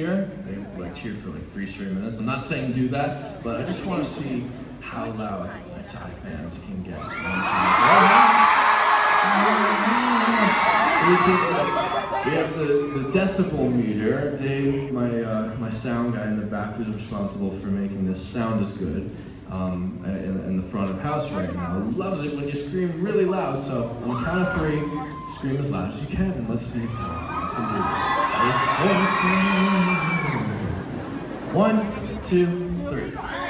They like cheered for like three straight minutes. I'm not saying do that, but I just want to see how loud Thai fans can get. We have the, the decibel meter. Dave, my uh, my sound guy in the back, who's responsible for making this sound as good um, in, in the front of house right now, loves it when you scream really loud. So on the count of three, scream as loud as you can, and let's see if time. One, two, three.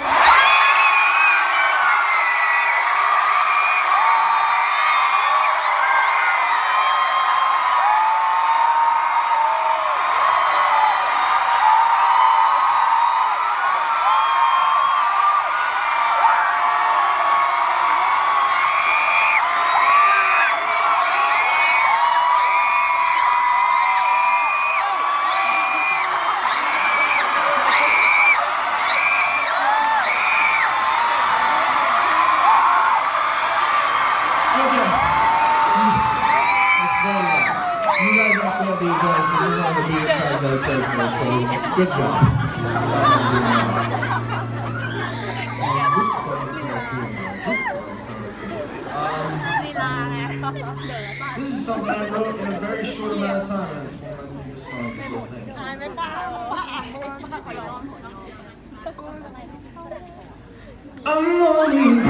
The because this is one of the beat cards that I played for, so good job. Um, this is something I wrote in a very short amount of time, and it's one of my biggest songs still think. I'm only